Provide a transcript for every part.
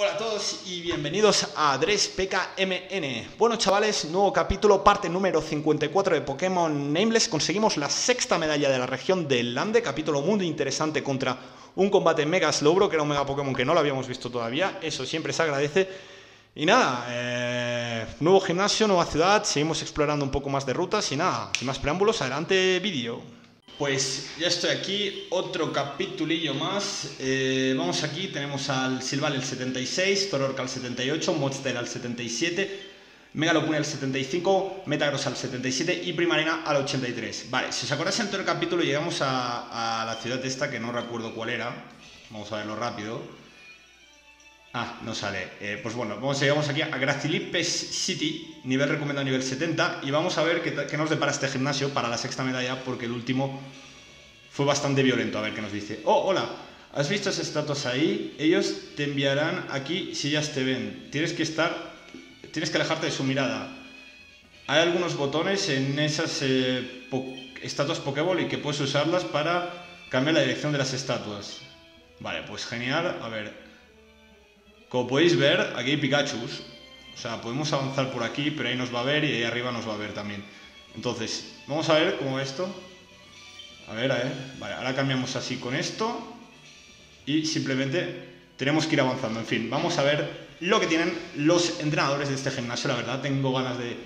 Hola a todos y bienvenidos a Adres PKMN. Bueno chavales, nuevo capítulo, parte número 54 de Pokémon Nameless. Conseguimos la sexta medalla de la región del Lande, capítulo muy interesante contra un combate Mega Slowbro, que era un Mega Pokémon que no lo habíamos visto todavía. Eso siempre se agradece. Y nada, eh, nuevo gimnasio, nueva ciudad, seguimos explorando un poco más de rutas y nada, sin más preámbulos, adelante vídeo. Pues ya estoy aquí, otro capitulillo más. Eh, vamos aquí, tenemos al Silval el 76, Tororca al 78, Monster al 77, Megalopune al 75, Metagross al 77 y Primarina al 83. Vale, si os acordáis en todo el capítulo llegamos a, a la ciudad esta que no recuerdo cuál era. Vamos a verlo rápido. Ah, no sale. Eh, pues bueno, vamos, llegamos aquí a Gracilipes City, nivel recomendado nivel 70, y vamos a ver qué, nos depara este gimnasio para la sexta medalla, porque el último fue bastante violento. A ver qué nos dice. Oh, hola, ¿has visto esos estatuas ahí? Ellos te enviarán aquí si ellas te ven. Tienes que estar, tienes que alejarte de su mirada. Hay algunos botones en esas eh, estatuas Pokéball y que puedes usarlas para cambiar la dirección de las estatuas. Vale, pues genial. A ver, como podéis ver, aquí hay Pikachus. O sea, podemos avanzar por aquí, pero ahí nos va a ver y ahí arriba nos va a ver también. Entonces, vamos a ver cómo esto. A ver, a ver. Vale, ahora cambiamos así con esto. Y simplemente tenemos que ir avanzando. En fin, vamos a ver lo que tienen los entrenadores de este gimnasio. La verdad, tengo ganas de,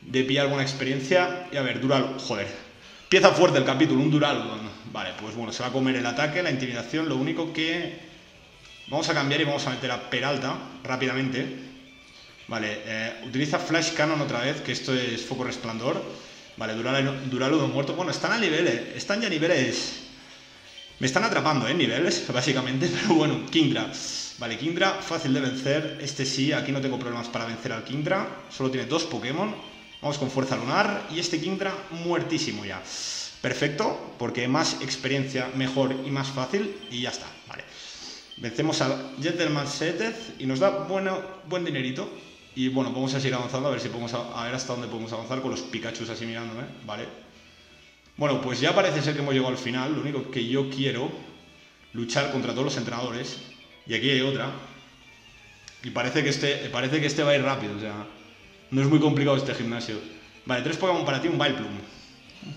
de pillar alguna experiencia. Y a ver, Dural, joder. Pieza fuerte el capítulo, un Dural. Vale, pues bueno, se va a comer el ataque, la intimidación. Lo único que Vamos a cambiar y vamos a meter a Peralta rápidamente. Vale, eh, utiliza Flash Cannon otra vez, que esto es Foco Resplandor. Vale, Duraludo muerto. Bueno, están a niveles, están ya a niveles... Me están atrapando, ¿eh? Niveles, básicamente, pero bueno, Kingdra. Vale, Kingdra, fácil de vencer. Este sí, aquí no tengo problemas para vencer al Kingdra. Solo tiene dos Pokémon. Vamos con Fuerza Lunar. Y este Kingdra, muertísimo ya. Perfecto, porque más experiencia, mejor y más fácil. Y ya está. Vencemos al Gentleman Seteth y nos da bueno, buen dinerito. Y bueno, vamos a seguir avanzando a ver si podemos a, ver hasta dónde podemos avanzar con los Pikachus así mirándome, ¿vale? Bueno, pues ya parece ser que hemos llegado al final. Lo único que yo quiero luchar contra todos los entrenadores. Y aquí hay otra. Y parece que este, parece que este va a ir rápido, o sea, no es muy complicado este gimnasio. Vale, tres Pokémon para ti, un Vileplume.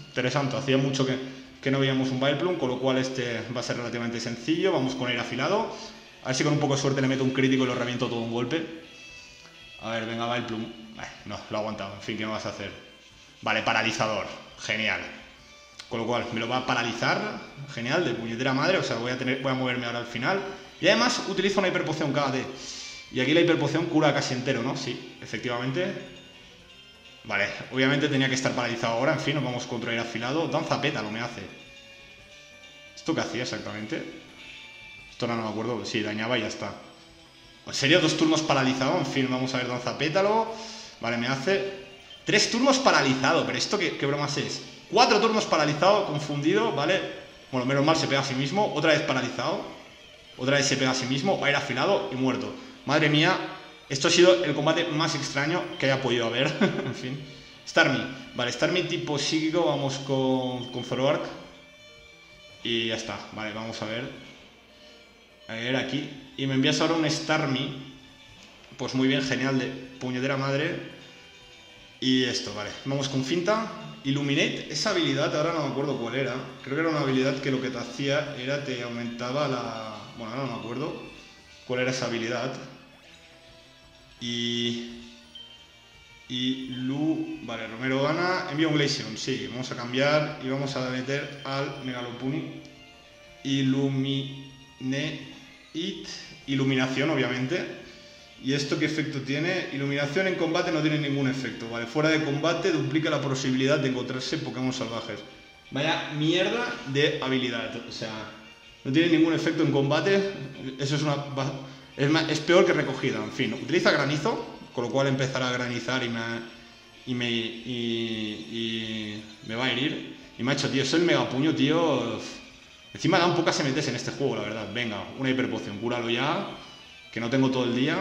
Interesante, hacía mucho que, que no veíamos un Vileplume, con lo cual este va a ser relativamente sencillo. Vamos con aire afilado. A ver si con un poco de suerte le meto un crítico y lo reviento todo un golpe. A ver, venga, Vileplume. Eh, no, lo ha aguantado. En fin, ¿qué me vas a hacer? Vale, paralizador. Genial. Con lo cual, me lo va a paralizar. Genial, de puñetera madre. O sea, voy a, tener, voy a moverme ahora al final. Y además utilizo una hiperpoción KD. Y aquí la hiperpoción cura casi entero, ¿no? Sí, efectivamente. Vale, obviamente tenía que estar paralizado ahora, en fin, nos vamos contra el afilado. Danza pétalo me hace. ¿Esto qué hacía exactamente? Esto no, no me acuerdo, sí, dañaba y ya está. Sería dos turnos paralizado, en fin, vamos a ver danza pétalo. Vale, me hace tres turnos paralizado, pero ¿esto qué, qué bromas es? Cuatro turnos paralizado, confundido, ¿vale? Bueno, menos mal se pega a sí mismo, otra vez paralizado. Otra vez se pega a sí mismo, va a ir afilado y muerto. Madre mía, esto ha sido el combate más extraño que haya podido haber. en fin. Starmie. Vale, Starmie tipo psíquico. Vamos con, con Zoroark. Y ya está. Vale, vamos a ver. A ver aquí. Y me envías ahora un Starmie. Pues muy bien, genial, de puñetera madre. Y esto, vale. Vamos con finta. Illuminate, esa habilidad, ahora no me acuerdo cuál era. Creo que era una habilidad que lo que te hacía era te aumentaba la... Bueno, ahora no me acuerdo cuál era esa habilidad. Y. Y Lu. Vale, Romero gana. Envía un. Sí, vamos a cambiar y vamos a meter al Megalopuni. Illumine It. Iluminación, obviamente. ¿Y esto qué efecto tiene? Iluminación en combate no tiene ningún efecto, ¿vale? Fuera de combate duplica la posibilidad de encontrarse Pokémon salvajes. Vaya mierda de habilidad, o sea, no tiene ningún efecto en combate. Eso es una es, más, es, peor que recogida, en fin. Utiliza granizo, con lo cual empezará a granizar y me, y me, y, y me va a herir. Y me ha hecho, tío, es el mega puño, tío. Encima dan pocas MTs en este juego, la verdad. Venga, una hiperpoción, cúralo ya, que no tengo todo el día.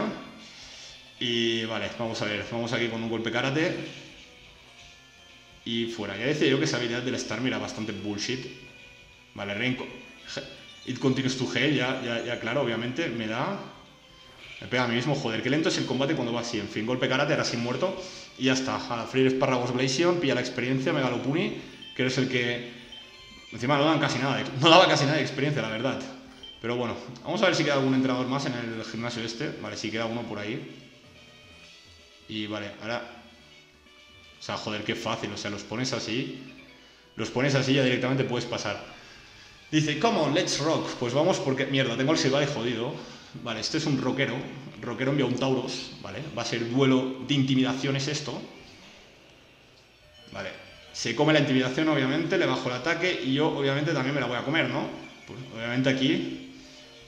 Y vale, vamos a ver, vamos aquí con un golpe karate. Y fuera. Ya decía yo que esa habilidad del Starmie era bastante bullshit. Vale, Renko. It continues to hell, ya, ya, ya claro, obviamente, me da. Me pega a mí mismo, joder, qué lento es el combate cuando va así. En fin, golpe karate, ahora sin muerto. Y ya está. A la Freire Espárragos Glacion, pilla la experiencia, Megalopuni, que eres el que. Encima no dan casi nada, no daba casi nada de experiencia, la verdad. Pero bueno, vamos a ver si queda algún entrenador más en el gimnasio este. Vale, si queda uno por ahí. Y vale, ahora. O sea, joder, qué fácil. O sea, los pones así. Los pones así y ya directamente puedes pasar. Dice, come on, let's rock. Pues vamos porque, mierda, tengo el Silvade jodido. Vale, este es un rockero. Rockero envía un Tauros, ¿vale? Va a ser duelo de intimidaciones esto. Vale. Se come la intimidación, obviamente, le bajo el ataque y yo, obviamente, también me la voy a comer, ¿no? Pues, obviamente aquí...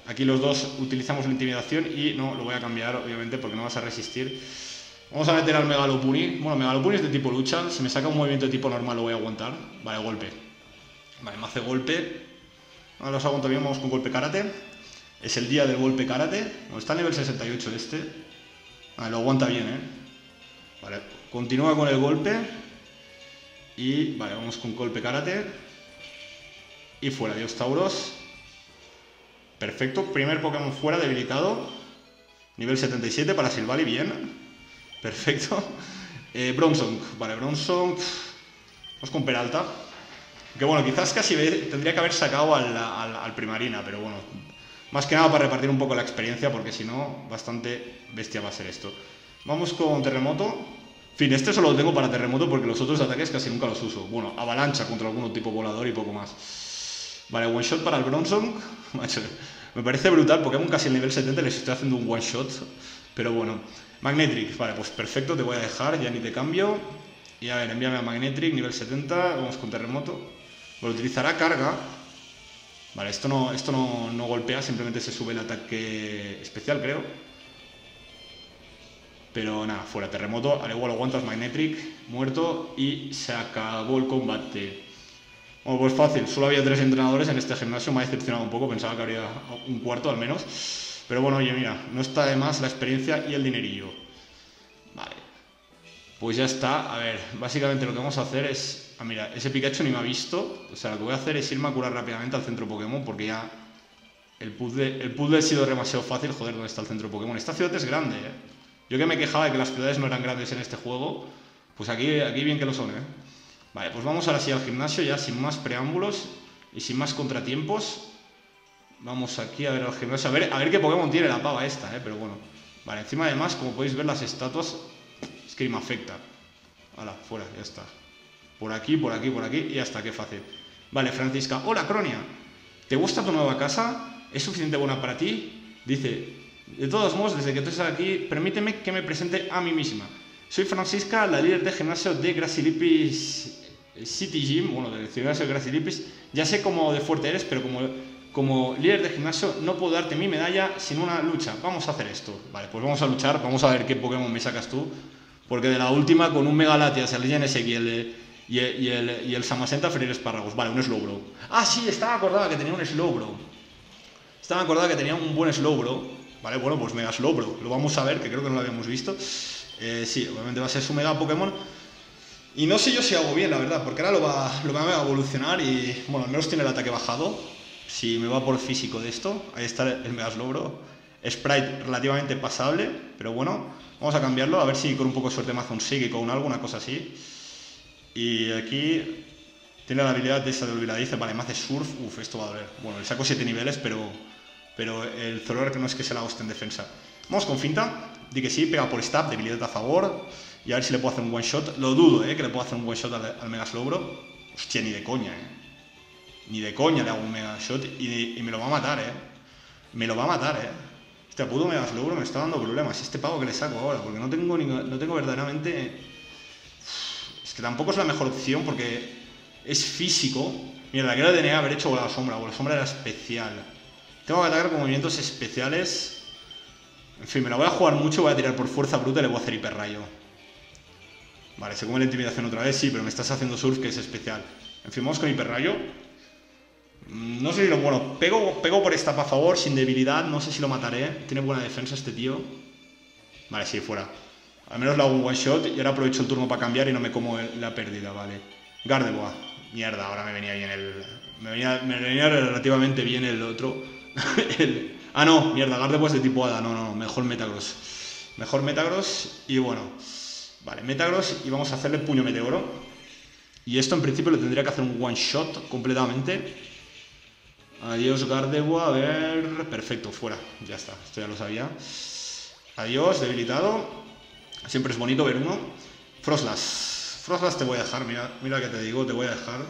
Aquí los dos utilizamos la intimidación y no, lo voy a cambiar, obviamente, porque no vas a resistir. Vamos a meter al Megalopuni. Bueno, Megalopuni es de tipo lucha. Si me saca un movimiento de tipo normal lo voy a aguantar. Vale, golpe. Vale, me hace golpe. Ahora los aguanto bien, vamos con golpe karate. Es el día del golpe karate. está a nivel 68 este. Vale, lo aguanta bien, ¿eh? Vale, continúa con el golpe. Y, vale, vamos con golpe karate. Y fuera, Dios Tauros. Perfecto, primer Pokémon fuera, debilitado. Nivel 77 para Silvally, bien. Perfecto. Eh, Bronzong, vale, Bronzong. Vamos con Peralta. Que bueno, quizás casi tendría que haber sacado al, al Primarina, pero bueno, más que nada para repartir un poco la experiencia, porque si no, bastante bestia va a ser esto. Vamos con terremoto. Fin, este solo lo tengo para terremoto porque los otros ataques casi nunca los uso. Bueno, avalancha contra algún tipo volador y poco más. Vale, one shot para el Bronson. Me parece brutal, Pokémon casi el nivel 70 les estoy haciendo un one shot. Pero bueno, Magnetric, vale, pues perfecto, te voy a dejar, ya ni te cambio. Y a ver, envíame a Magnetric, nivel 70, vamos con terremoto. Bueno, utilizará carga, Vale, esto no, esto no, golpea, simplemente se sube el ataque especial, creo. Pero nada, fuera terremoto, al igual aguantas Magnetric, muerto y se acabó el combate. Bueno, pues fácil, solo había tres entrenadores en este gimnasio, me ha decepcionado un poco, pensaba que habría un cuarto al menos. Pero bueno, oye, mira, no está de más la experiencia y el dinerillo. Vale. Pues ya está, a ver, básicamente lo que vamos a hacer es Ah, mira, ese Pikachu ni me ha visto. O sea, lo que voy a hacer es irme a curar rápidamente al centro Pokémon porque ya el puzzle, el puzzle ha sido demasiado fácil. Joder, ¿dónde está el centro Pokémon? Esta ciudad es grande, ¿eh? Yo que me quejaba de que las ciudades no eran grandes en este juego, pues aquí, aquí bien que lo son, ¿eh? Vale, pues vamos ahora sí al gimnasio ya sin más preámbulos y sin más contratiempos. Vamos aquí a ver al gimnasio, a ver, a ver qué Pokémon tiene la pava esta, ¿eh? Pero bueno. Vale, encima además, como podéis ver las estatuas, es que me afecta. Hala, fuera, ya está. Por aquí, por aquí, por aquí y ya está, qué fácil. Vale, Francisca. Hola, Cronia. ¿Te gusta tu nueva casa? ¿Es suficiente buena para ti? Dice, de todos modos, desde que tú estás aquí, permíteme que me presente a mí misma. Soy Francisca, la líder de gimnasio de Grasilipis City Gym, bueno, del gimnasio de Grasilipis. Ya sé cómo de fuerte eres, pero como, como líder de gimnasio no puedo darte mi medalla sin una lucha. Vamos a hacer esto. Vale, pues vamos a luchar, vamos a ver qué Pokémon me sacas tú. Porque de la última, con un Megalatias, el GNSX y el y, el, freír espárragos. Vale, un Slowbro. Ah, sí, estaba acordada que tenía un Slowbro. Estaba acordada que tenía un buen Slowbro. Vale, bueno, pues Mega Slowbro. Lo vamos a ver, que creo que no lo habíamos visto. Eh, sí, obviamente va a ser su Mega Pokémon. Y no sé yo si hago bien, la verdad, porque ahora lo va, lo va a evolucionar y, bueno, al menos tiene el ataque bajado. Si me va por físico de esto, ahí está el Mega Slowbro. Sprite relativamente pasable, pero bueno, vamos a cambiarlo, a ver si con un poco de suerte me hace un Psíquico o algo, una cosa así. Y aquí tiene la habilidad de esa de olvidadiza. Vale, me hace surf. Uf, esto va a doler. Bueno, le saco 7 niveles, pero, pero el que no es que se la hoste en defensa. Vamos con finta. Di que sí, pega por stab, debilidad a favor. Y a ver si le puedo hacer un one shot. Lo dudo, ¿eh? Que le puedo hacer un one shot al, Mega Slowbro. Hostia, ni de coña, ¿eh? Ni de coña le hago un Mega Shot y, y me lo va a matar, ¿eh? Me lo va a matar, ¿eh? Este puto Mega Slowbro me está dando problemas. Este pago que le saco ahora, porque no tengo, ni, no tengo verdaderamente tampoco es la mejor opción porque es físico. Mira, la que era tenía haber hecho la sombra, la sombra era especial. Tengo que atacar con movimientos especiales. En fin, me la voy a jugar mucho, voy a tirar por fuerza bruta y le voy a hacer hiperrayo. Vale, se come la intimidación otra vez, sí, pero me estás haciendo surf que es especial. En fin, vamos con hiperrayo. Mm, no sé si lo... Bueno, pego, pego por esta para favor, sin debilidad, no sé si lo mataré. Tiene buena defensa este tío. Vale, sí, fuera. Al menos le hago un one shot y ahora aprovecho el turno para cambiar y no me como la pérdida, vale. Gardevoir. Mierda, ahora me venía bien el... Me venía, relativamente bien el otro. Ah, no, mierda, Gardevoir es de tipo Hada. No, no, mejor Metagross. Mejor Metagross y bueno. Vale, Metagross y vamos a hacerle puño meteoro. Y esto en principio le tendría que hacer un one shot completamente. Adiós Gardevoir, a ver... Perfecto, fuera. Ya está, esto ya lo sabía. Adiós, debilitado. Siempre es bonito ver uno. Frostlass. Frostlass te voy a dejar, mira, mira que te digo, te voy a dejar.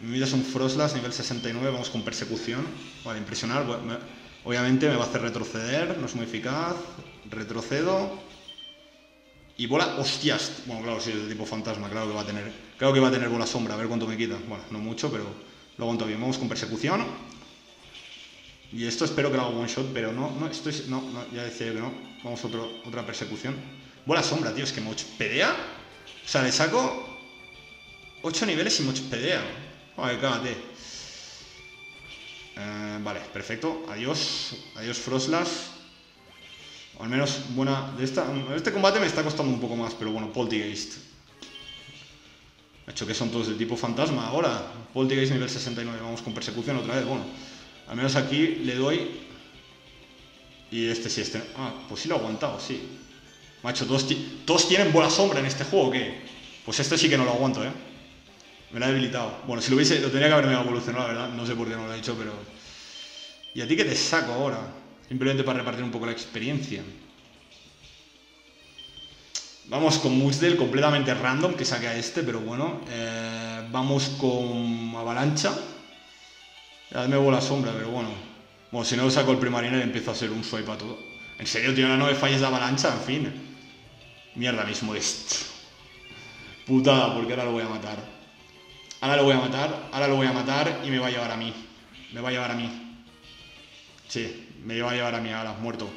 Mi vida es un Frostlass nivel 69, vamos con persecución. Vale, impresionar. Obviamente me va a hacer retroceder, no es muy eficaz. Retrocedo. Y bola, hostias. Bueno, claro, si es de tipo fantasma, claro que va a tener. Claro que va a tener bola sombra, a ver cuánto me quita. Bueno, no mucho, pero lo aguanto bien. Vamos con persecución. Y esto espero que lo haga one shot, pero no, no, estoy. No, ya decía que no. Vamos a otra persecución. Bola sombra, tío, es que mochpedea. O sea, le saco 8 niveles y mochpedea. Vale, cágate. Eh, vale, perfecto. Adiós. Adiós, Frostlass. O al menos buena... De esta, este combate me está costando un poco más, pero bueno, Poltergeist. hecho que son todos de tipo fantasma ahora. Poltergeist nivel 69, vamos con persecución otra vez. Bueno, al menos aquí le doy... Y este sí, este... Ah, pues sí lo ha aguantado, sí. Macho, todos, todos tienen bola sombra en este juego, ¿qué? Pues este sí que no lo aguanto, ¿eh? Me lo ha debilitado. Bueno, si lo hubiese, lo tenía que haberme evolucionado, la verdad. No sé por qué no lo he hecho, pero... ¿Y a ti qué te saco ahora? Simplemente para repartir un poco la experiencia. Vamos con Muxdel, completamente random, que saque a este, pero bueno. Eh, vamos con Avalancha. Dame bola sombra, pero bueno. Bueno, si no saco el primariner empiezo a hacer un swipe a todo. En serio, tiene una nueve fallas de avalancha, en fin. Mierda mismo esto. Putada, porque ahora lo voy a matar. Ahora lo voy a matar, ahora lo voy a matar y me va a llevar a mí. Me va a llevar a mí. Sí, me va a llevar a mí ahora, muerto.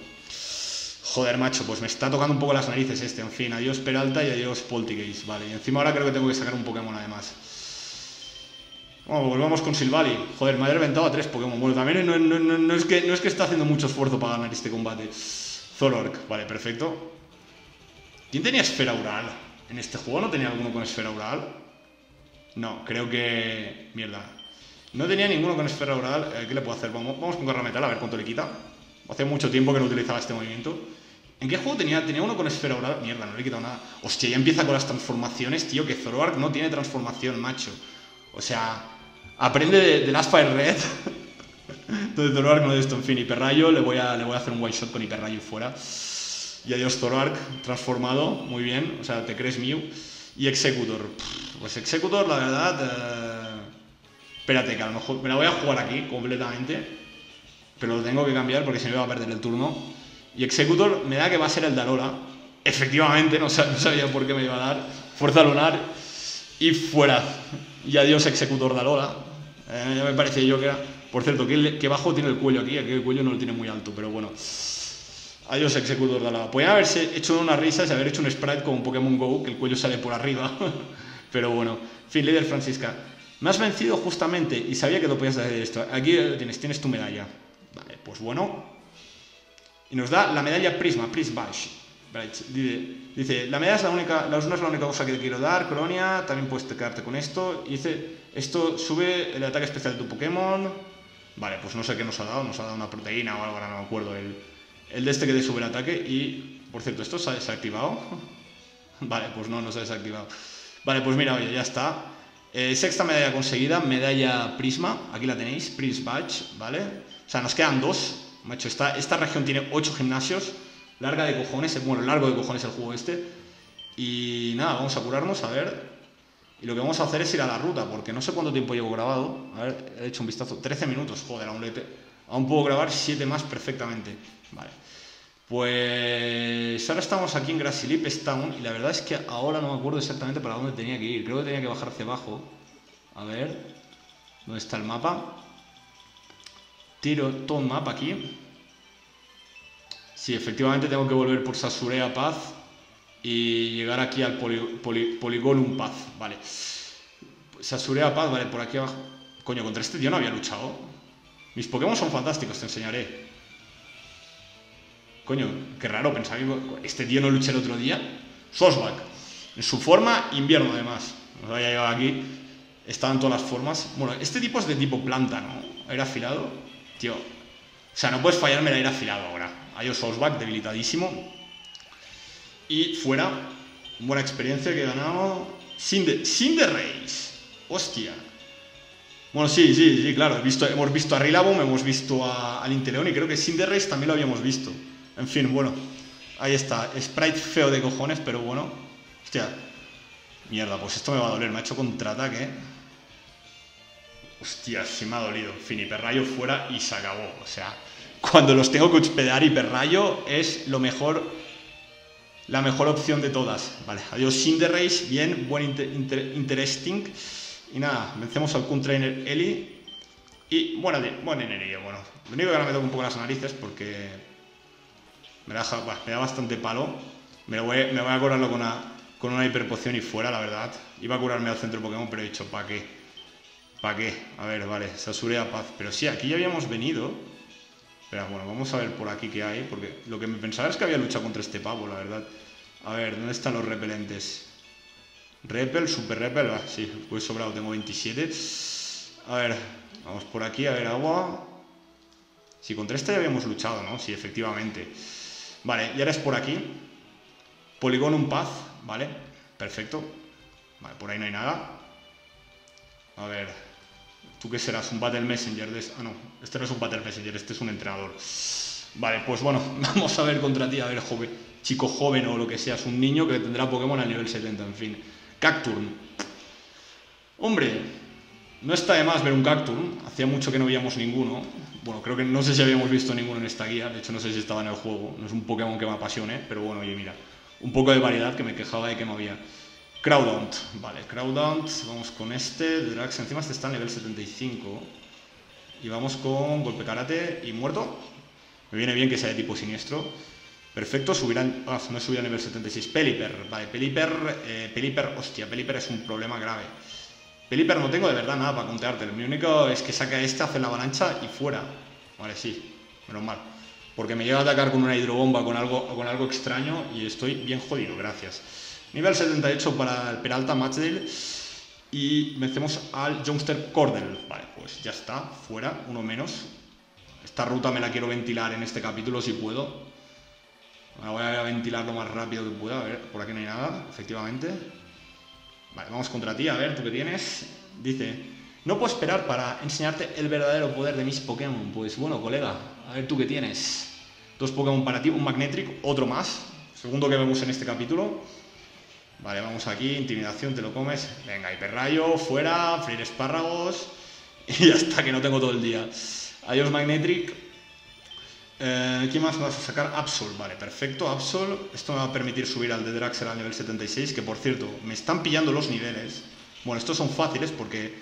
Joder, macho, pues me está tocando un poco las narices este. En fin, adiós Peralta y adiós Poltigaze. Vale, y encima ahora creo que tengo que sacar un Pokémon además. Bueno, volvamos con Silvally. Joder, me ha reventado a tres Pokémon. Bueno, también no, es que, no es que está haciendo mucho esfuerzo para ganar este combate. Zoroark, vale, perfecto. ¿Quién tenía esfera oral? ¿En este juego no tenía alguno con esfera oral? No, creo que... Mierda. No tenía ninguno con esfera oral. Eh, ¿Qué le puedo hacer? Vamos, con garra metal a ver cuánto le quita. Hace mucho tiempo que no utilizaba este movimiento. ¿En qué juego tenía, tenía uno con esfera oral? Mierda, no le he quitado nada. Hostia, ya empieza con las transformaciones, tío, que Zoroark no tiene transformación, macho. O sea, aprende de, Last Fire Red. Entonces Zoroark no de esto, en fin, Hiperrayo, le voy, a, le voy a hacer un one shot con Hiperrayo fuera. Y adiós Zoroark, transformado, muy bien, o sea, te crees Mew. Y Executor, pues Executor, la verdad... Eh, espérate, que a lo mejor me la voy a jugar aquí completamente pero lo tengo que cambiar porque si no va a perder el turno. Y Executor me da que va a ser el de Alola. Efectivamente, no, sabía por qué me iba a dar. Fuerza lunar y fuera. Y adiós Executor de Alola. Eh, ya me parecía yo que era... Por cierto, que, bajo tiene el cuello aquí, aquí el cuello no lo tiene muy alto, pero bueno. Adiós Executor de Alola. Podrían haberse hecho una risa y haber hecho un sprite con Pokémon GO, que el cuello sale por arriba. pero bueno. Fin, líder Francisca. Me has vencido justamente y sabía que lo podías hacer esto. Aquí tienes, tienes tu medalla. Vale, pues bueno. Y nos da la medalla Prisma, Prisma. Dice, la medalla es la única, la es la única cosa que te quiero dar, Colonia, también puedes quedarte con esto. Y dice, esto sube el ataque especial de tu Pokémon. Vale, pues no sé qué nos ha dado, nos ha dado una proteína o algo, ahora no me acuerdo. El, el de este que te sube el ataque y, por cierto, ¿esto se ha desactivado? vale, pues no, no se ha desactivado. Vale, pues mira, oye, ya está. Eh, sexta medalla conseguida, medalla Prisma, aquí la tenéis, Prisma Badge, ¿vale? O sea, nos quedan dos, macho, esta, esta región tiene ocho gimnasios, larga de cojones, bueno, largo de cojones el juego este, y nada, vamos a curarnos, a ver, y lo que vamos a hacer es ir a la ruta, porque no sé cuánto tiempo llevo grabado, a ver, he hecho un vistazo, 13 minutos, joder, aún, aún puedo grabar 7 más perfectamente, vale. Pues ahora estamos aquí en Grassilip Town y la verdad es que ahora no me acuerdo exactamente para dónde tenía que ir. Creo que tenía que bajar hacia abajo. A ver, ¿dónde está el mapa? Tiro todo el mapa aquí. Sí, efectivamente tengo que volver por Sasurea Paz y llegar aquí al Polygonum Paz. Vale. Sasurea Paz, vale, por aquí abajo. Coño, contra este tío no había luchado. Mis Pokémon son fantásticos, te enseñaré. Coño, qué raro, pensaba que este tío no luché el otro día. Sosbak, en su forma invierno además. Nos había llegado aquí, estaban todas las formas. Bueno, este tipo es de tipo planta, ¿no? Era afilado. Tío, O sea, no puedes fallarme el aire afilado ahora. Adiós Osback, debilitadísimo. Y fuera, buena experiencia que he ganado. Sin de, Race. Hostia. Bueno, sí, sí, sí, claro. visto, hemos visto a Rilabum, hemos visto a, al Inteleon y creo que Sin de Race también lo habíamos visto. En fin, bueno. Ahí está. Sprite feo de cojones, pero bueno. Hostia. Mierda, pues esto me va a doler. Me ha hecho contraataque. Hostia, sí me ha dolido. En fin, hiperrayo fuera y se acabó. O sea, cuando los tengo que hospedar hiperrayo es lo mejor, la mejor opción de todas. Vale, adiós Race, bien, buen interesting. Y nada, vencemos al Kun Trainer Eli. Y buena, buena energía, bueno. Lo único que ahora me toca un poco las narices porque me da, bastante palo. Me voy, me voy a curarlo con una, con una hiperpoción y fuera, la verdad. Iba a curarme al centro Pokémon, pero he dicho, ¿para qué? ¿Para qué? A ver, vale, Sasure paz. Pero sí, aquí ya habíamos venido. Pero bueno, vamos a ver por aquí qué hay, porque lo que me pensaba es que había luchado contra este pavo, la verdad. A ver, ¿dónde están los repelentes? Repel, super repel, ah, sí, pues sobrado, tengo 27. A ver, vamos por aquí, a ver, agua. Sí, contra esta ya habíamos luchado, ¿no? Sí, efectivamente. Vale, y ahora es por aquí. un Paz, ¿vale? Perfecto. Vale, por ahí no hay nada. A ver, ¿tú qué serás? ¿Un Battle Messenger? De... Ah, no, este no es un Battle Messenger, este es un entrenador. Vale, pues bueno, vamos a ver contra ti, a ver, joven, chico joven o lo que seas, un niño que tendrá Pokémon al nivel 70, en fin. Cacturn. Hombre, no está de más ver un Cacturn, hacía mucho que no veíamos ninguno. Bueno, creo que no sé si habíamos visto ninguno en esta guía, de hecho no sé si estaba en el juego, no es un Pokémon que me apasione, pero bueno, oye, mira, un poco de variedad que me quejaba de que no había. Crowdount, vale, Crowdount, vamos con este, Drax, encima este está en nivel 75. Y vamos con Golpe Karate y Muerto. Me viene bien que sea de tipo siniestro. Perfecto, subirán, ah, no subirá a nivel 76. Peliper, vale, Peliper, eh, Peliper, hostia, Peliper es un problema grave. Peliper no tengo de verdad nada para contearte, lo único es que saca este, hace la avalancha y fuera. Vale, sí, menos mal. Porque me llega a atacar con una hidrobomba, con algo, con algo extraño y estoy bien jodido, gracias. Nivel 78 para el Peralta Matchdale. Y vencemos al Youngster Cordell. Vale, pues ya está, fuera, uno menos. Esta ruta me la quiero ventilar en este capítulo si puedo. Me voy a ventilar lo más rápido que pueda. A ver, por aquí no hay nada, efectivamente. Vale, vamos contra ti, a ver, ¿tú qué tienes? Dice, no puedo esperar para enseñarte el verdadero poder de mis Pokémon. Pues bueno, colega, a ver tú qué tienes. Dos Pokémon para ti, un Magnetric, otro más. Segundo que vemos en este capítulo. Vale, vamos aquí, intimidación, te lo comes. Venga, hiperrayo, fuera, freír espárragos. Y hasta que no tengo todo el día. Adiós, Magnetric. Eh, ¿Qué más vas a sacar? Absol, vale, perfecto, Absol. Esto me va a permitir subir al de Draxel al nivel 76, que por cierto, me están pillando los niveles. Bueno, estos son fáciles porque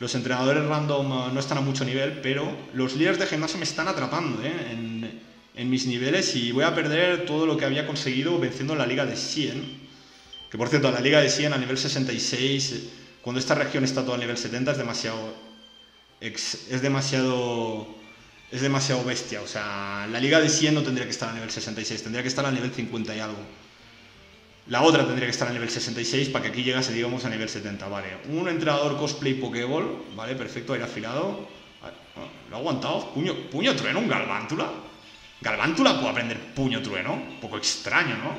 los entrenadores random eh, no están a mucho nivel, pero los líderes de gimnasio me están atrapando ¿eh? en, mis niveles y voy a perder todo lo que había conseguido venciendo en la liga de 100. Que por cierto, la liga de 100 a nivel 66, cuando esta región está toda a nivel 70, es demasiado. Es demasiado. Es demasiado bestia. O sea, la liga de 100 no tendría que estar a nivel 66, tendría que estar a nivel 50 y algo. La otra tendría que estar a nivel 66 para que aquí llegase, digamos, a nivel 70. Vale, un entrenador cosplay Pokéball. Vale, perfecto, aire afilado. Lo ha aguantado. Puño, puño trueno, un Galvántula. Galvántula puede aprender puño trueno. Un poco extraño, ¿no?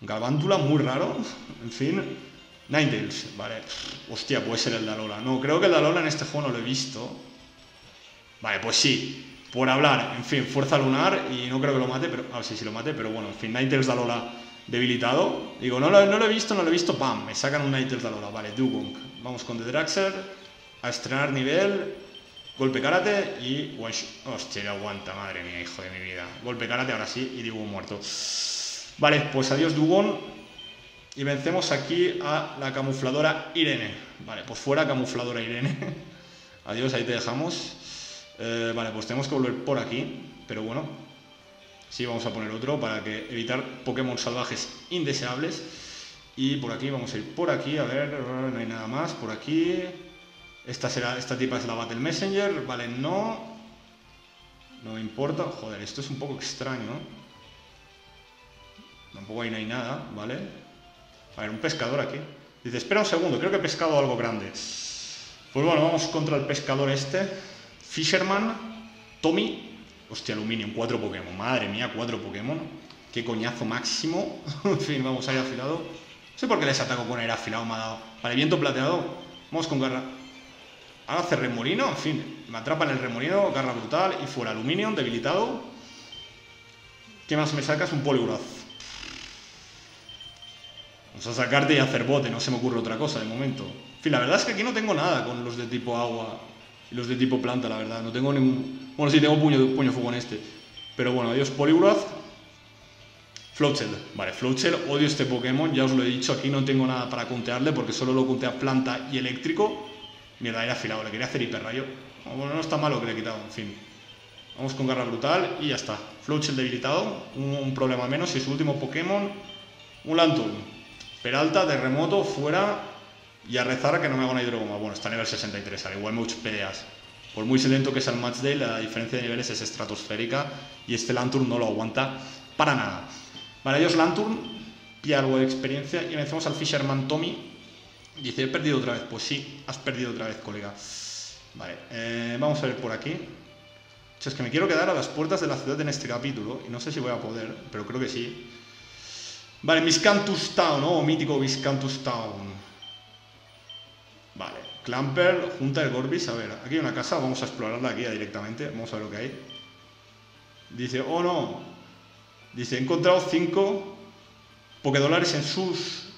Galvántula, muy raro. En fin. Ninetales, vale. Hostia, puede ser el Dalola. No, creo que el Dalola en este juego no lo he visto. Vale, pues sí. Por hablar, en fin, fuerza lunar y no creo que lo mate, pero. Ah, sí, sí lo mate, pero bueno, en fin, Ninetales Dalola debilitado. Digo, no lo, no lo he visto, no lo he visto, ¡pam! Me sacan un Ninetales Dalola. Vale, Dugong. Vamos con The Draxer. A estrenar nivel. Golpe karate y. Hostia, aguanta, madre mía, hijo de mi vida. Golpe karate, ahora sí, y Dugong muerto. Vale, pues adiós Dugón. Y vencemos aquí a la camufladora Irene. Vale, pues fuera camufladora Irene. adiós, ahí te dejamos. Eh, vale, pues tenemos que volver por aquí. Pero bueno, sí, vamos a poner otro para que evitar Pokémon salvajes indeseables. Y por aquí, vamos a ir por aquí, a ver, no hay nada más, por aquí. Esta, será, esta tipa es la Battle Messenger, vale, no. No me importa, joder, esto es un poco extraño. Tampoco ahí no hay nada, ¿vale? A ver, un pescador aquí. Dice, espera un segundo, creo que he pescado algo grande. Pues bueno, vamos contra el pescador este. Fisherman, Tommy. Hostia, Aluminium, cuatro Pokémon. Madre mía, cuatro Pokémon. Qué coñazo máximo. en fin, vamos a ir afilado. No sé por qué les ataco con aire afilado, me ha dado. Vale, viento plateado. Vamos con garra. Ahora hace remolino, en fin. Me atrapa en el remolino, garra brutal y fuera. Aluminium, debilitado. ¿Qué más me sacas? Un Poliwrath. Vamos a sacarte y hacer bote, no se me ocurre otra cosa de momento. En fin, la verdad es que aquí no tengo nada con los de tipo agua y los de tipo planta, la verdad. No tengo ningún... Bueno, sí, tengo puño, puño fuego en este. Pero bueno, adiós Poliwrath. Floatshell. Vale, Floatshell, odio este Pokémon, ya os lo he dicho, aquí no tengo nada para contearle porque solo lo contea planta y eléctrico. Mierda, era afilado, le quería hacer hiperrayo. Bueno, no está malo que le he quitado, en fin. Vamos con garra brutal y ya está. Floatshell debilitado, un, problema menos. Y su último Pokémon, un Lanturn. Peralta, terremoto, fuera. Y a rezar a que no me haga una hidrogoma. Bueno, está a nivel 63, al igual muchas peleas. Por muy lento que sea el match day, la diferencia de niveles es estratosférica y este Lanturn no lo aguanta para nada. Vale, ellos Lanturn, pilla algo de experiencia y vencemos al Fisherman Tommy. Dice, he perdido otra vez. Pues sí, has perdido otra vez, colega. Vale, eh, vamos a ver por aquí. es que me quiero quedar a las puertas de la ciudad en este capítulo y no sé si voy a poder, pero creo que sí. Vale, Miscanthus Town, ¿no? mítico Miscanthus Town. Vale, Clamper, Junta de Gorbis. A ver, aquí hay una casa, vamos a explorarla aquí directamente. Vamos a ver lo que hay. Dice, oh no, Dice, he encontrado 5 dólares en sus...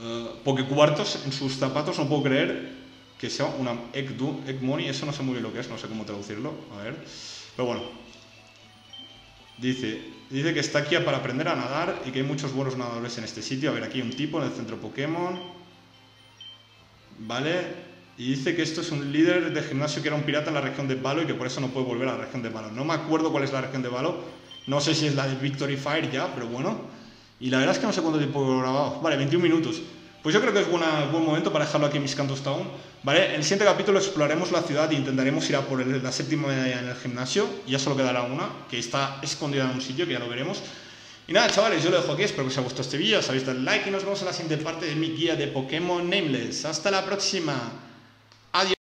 Uh, cuartos en sus zapatos, no puedo creer que sea una egg, egg, money, eso no sé muy bien lo que es, no sé cómo traducirlo, a ver. Pero bueno, dice, dice que está aquí para aprender a nadar y que hay muchos buenos nadadores en este sitio. A ver, aquí hay un tipo en el centro Pokémon, ¿vale? Y dice que esto es un líder de gimnasio que era un pirata en la región de Valo y que por eso no puede volver a la región de Valo. No me acuerdo cuál es la región de Valo, no sé si es la de Victory Fire ya, pero bueno. Y la verdad es que no sé cuánto tiempo he grabado. Vale, 21 minutos. Pues yo creo que es buena, buen momento para dejarlo aquí en Miscanthus Town. ¿Vale? En el siguiente capítulo exploraremos la ciudad e intentaremos ir a por la séptima medalla en el gimnasio. Ya solo quedará una, que está escondida en un sitio, que ya lo veremos. Y nada, chavales, yo lo dejo aquí. Espero que os haya gustado este vídeo. Os habéis dado like y nos vemos en la siguiente parte de mi guía de Pokémon Nameless. Hasta la próxima. Adiós.